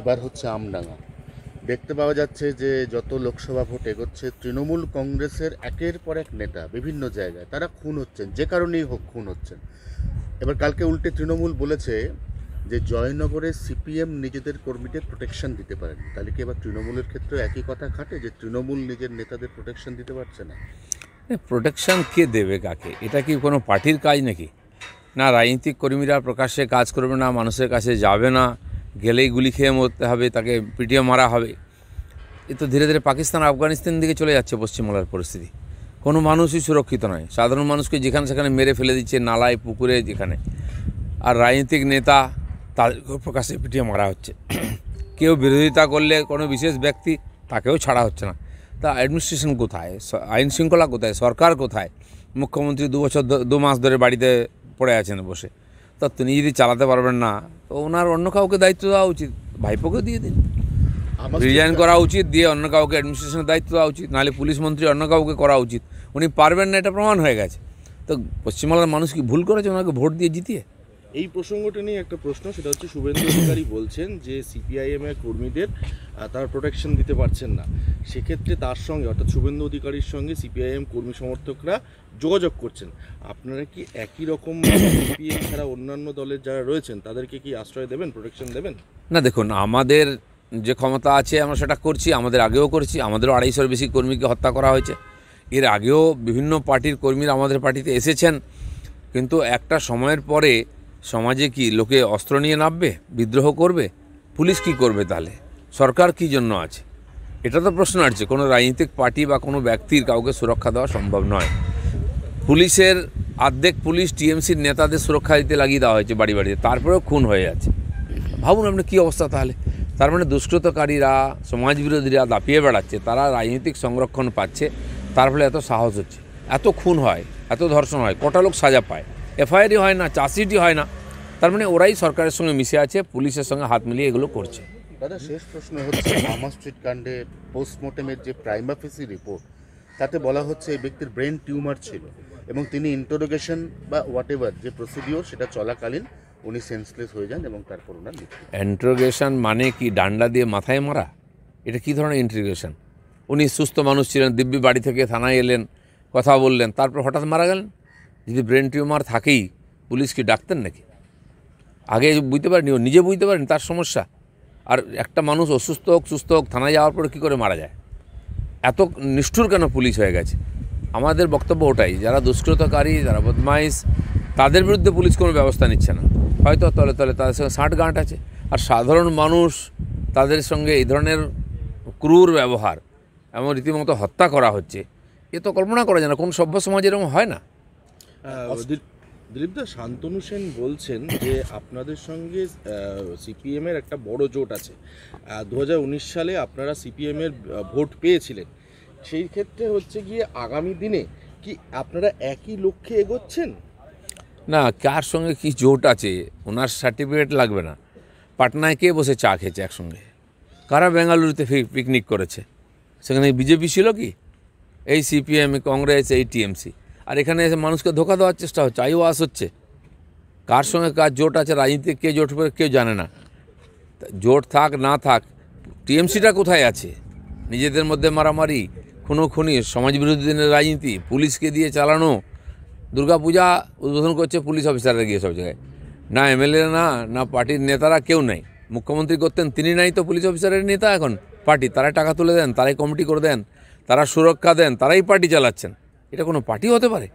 এবার হচ্ছে আমডাঙ্গা। দেখতে পাওয়া যাচ্ছে যে যত লোকসভা ভোট এগোচ্ছে তৃণমূল কংগ্রেসের একের পর এক নেতা বিভিন্ন জায়গায় তারা খুন হচ্ছেন যে কারণেই হোক খুন হচ্ছেন। এবার কালকে উল্টে তৃণমূল বলেছে যে জয়নগরে সিপিএম নিজেদের কর্মীদের প্রোটেকশন দিতে পারেন। তাহলে কি এবার তৃণমূলের ক্ষেত্রে একই কথা খাটে যে তৃণমূল নিজের নেতাদের প্রোটেকশন দিতে পারছে না? প্রোটেকশন কে দেবে কাকে? এটা কি কোনো পার্টির কাজ নাকি? না, রাজনৈতিক কর্মীরা প্রকাশ্যে কাজ করবে না, মানুষের কাছে যাবে না, গেলেই গুলি খেয়ে মরতে হবে, তাকে পিটিয়ে মারা হবে। এ তো ধীরে ধীরে পাকিস্তান, আফগানিস্তান দিকে চলে যাচ্ছে পশ্চিমবাংলার পরিস্থিতি। কোনো মানুষই সুরক্ষিত নয়। সাধারণ মানুষকে যেখানে সেখানে মেরে ফেলে দিচ্ছে, নালায়, পুকুরে, যেখানে। আর রাজনৈতিক নেতা তাদেরকেও প্রকাশ্যে পিটিয়ে মারা হচ্ছে। কেউ বিরোধিতা করলে কোনো বিশেষ ব্যক্তি তাকেও ছাড়া হচ্ছে না। তা অ্যাডমিনিস্ট্রেশন কোথায়? আইন শৃঙ্খলা কোথায়? সরকার কোথায়? মুখ্যমন্ত্রী দু বছর দু মাস ধরে বাড়িতে পড়ে আছেন বসে। তা তিনি যদি চালাতে পারবেন না তো ওনার অন্য কাউকে দায়িত্ব দেওয়া উচিত। ভাইপোকে দিয়ে দিন। রিজাইন করা উচিত দিয়ে অন্য কাউকে অ্যাডমিনিস্ট্রেশনের দায়িত্ব দেওয়া উচিত নাহলে পুলিশ মন্ত্রী অন্য কাউকে করা উচিত। উনি পারবেন না এটা প্রমাণ হয়ে গেছে। তো পশ্চিমবাংলার মানুষ কি ভুল করেছে ওনাকে ভোট দিয়ে জিতিয়ে? এই প্রসঙ্গটা নিয়ে একটা প্রশ্ন, সেটা হচ্ছে শুভেন্দু অধিকারী বলছেন যে সিপিআইএম এর কর্মীদের তারা প্রোটেকশন দিতে পারছেন না। সেক্ষেত্রে তার সঙ্গে, অর্থাৎ শুভেন্দু অধিকারীর সঙ্গে সিপিআইএম কর্মী সমর্থকরা যোগাযোগ করছেন। আপনারা কি একই রকম সিপিএম ছাড়া অন্যান্য দলের যারা রয়েছেন, তাদেরকে কি আশ্রয় দেবেন প্রোটেকশন দেবেন? না, দেখুন, আমাদের যে ক্ষমতা আছে, আমরা সেটা করছি, আমাদের আগেও করেছি, আমাদেরও আড়াইশোর বেশি কর্মীকে হত্যা করা হয়েছে। এর আগেও বিভিন্ন পার্টির কর্মীরা আমাদের পার্টিতে এসেছেন। কিন্তু একটা সময়ের পরে সমাজে কি লোকে অস্ত্র নিয়ে নামবে, বিদ্রোহ করবে? পুলিশ কি করবে তাহলে? সরকার কি জন্য আছে? এটা তো প্রশ্ন আসছে। কোনো রাজনৈতিক পার্টি বা কোনো ব্যক্তির কাউকে সুরক্ষা দেওয়া সম্ভব নয়। পুলিশের অর্ধেক পুলিশ টিএমসির নেতাদের সুরক্ষা দিতে লাগিয়ে দেওয়া হয়েছে বাড়ি বাড়িতে। তারপরেও খুন হয়ে যাচ্ছে। ভাবুন আপনি কী অবস্থা তাহলে? তার মানে দুষ্কৃতকারীরা, সমাজবিরোধীরা দাপিয়ে বেড়াচ্ছে, তারা রাজনৈতিক সংরক্ষণ পাচ্ছে, তার ফলে এত সাহস হচ্ছে। এত খুন হয়, এত ধর্ষণ হয়, কটা লোক সাজা পায়? এফআইআরই হয় না চার্জশিটই হয় না। তার মানে ওরাই সরকারের সঙ্গে মিশে আছে পুলিশের সঙ্গে হাত মিলিয়ে এগুলো করছে। দাদা শেষ প্রশ্ন হচ্ছে মামা স্ট্রিট কাণ্ডে পোস্টমর্টেমের যে প্রাইমাফেসি রিপোর্ট তাতে বলা হচ্ছে এই ব্যক্তির ব্রেন টিউমার ছিল এবং তিনি ইন্টারোগেশন বা হোয়াট যে প্রসিডিওর সেটা চলাকালীন উনি সেন্সলেস হয়ে যান এবং তারপর ওনার ইন্ট্রোগেশন মানে কি ডান্ডা দিয়ে মাথায় মারা? এটা কী ধরনের ইন্ট্রোগেশন উনি সুস্থ মানুষ ছিলেন দিব্যি বাড়ি থেকে থানায় এলেন কথা বললেন তারপর হঠাৎ মারা গেলেন? যদি ব্রেন টিউমার থাকেই পুলিশ কি ডাকতেন নাকি? আগে বুঝতে পারেনি ও নিজে বুঝতে পারেন তার সমস্যা। আর একটা মানুষ অসুস্থ হোক, সুস্থ হোক, থানায় যাওয়ার পরে কী করে মারা যায়? এত নিষ্ঠুর কেন পুলিশ হয়ে গেছে? আমাদের বক্তব্য ওটাই, যারা দুষ্কৃতকারী, যারা বদমাইশ, তাদের বিরুদ্ধে পুলিশ কোনো ব্যবস্থা নিচ্ছে না। হয়তো তলে তলে তাদের সঙ্গে ষাট গাঁট আছে। আর সাধারণ মানুষ তাদের সঙ্গে এই ধরনের ক্রুর ব্যবহার, এমন রীতিমতো হত্যা করা হচ্ছে, এ তো কল্পনা করা যায় না, কোন সভ্য সমাজে এরকম হয় না। দিলীপ দা শান্তনু সেন বলছেন যে আপনাদের সঙ্গে সিপিএম এর একটা বড় জোট আছে। দু হাজার উনিশ সালে আপনারা সিপিএম এর ভোট পেয়েছিলেন। সেই ক্ষেত্রে হচ্ছে গিয়ে আগামী দিনে কি আপনারা একই লক্ষ্যে এগোচ্ছেন? না কার সঙ্গে কি জোট আছে? ওনার সার্টিফিকেট লাগবে না। পাটনায় কে বসে চা খেয়েছে একসঙ্গে? কারা বেঙ্গালুরুতে পিকনিক করেছে? সেখানে বিজেপি ছিল কি? এই সিপিএম কংগ্রেস এই টিএমসি আর এখানে এসে মানুষকে ধোকা দেওয়ার চেষ্টা হচ্ছে, আইওয়াস হচ্ছে। কার সঙ্গে কার জোট আছে, রাজনীতিতে কে জোট করে কেউ জানে না। জোট থাক, না থাক, টিএমসিটা কোথায় আছে? নিজেদের মধ্যে মারামারি, খুনোখুনি সমাজ বিরোধীদের রাজনীতি, পুলিশকে দিয়ে চালানো। দুর্গাপূজা উদ্বোধন করছে পুলিশ অফিসাররা গিয়ে সব জায়গায়। না এমএলএ না না পার্টির নেতারা কেউ নাই। মুখ্যমন্ত্রী করতেন, তিনি নাই তো পুলিশ অফিসারের নেতা এখন। পার্টি, তারাই টাকা তুলে দেন, তারাই কমিটি করে দেন, তারা সুরক্ষা দেন, তারাই পার্টি চালাচ্ছেন। এটা কোনো পার্টি হতে পারে?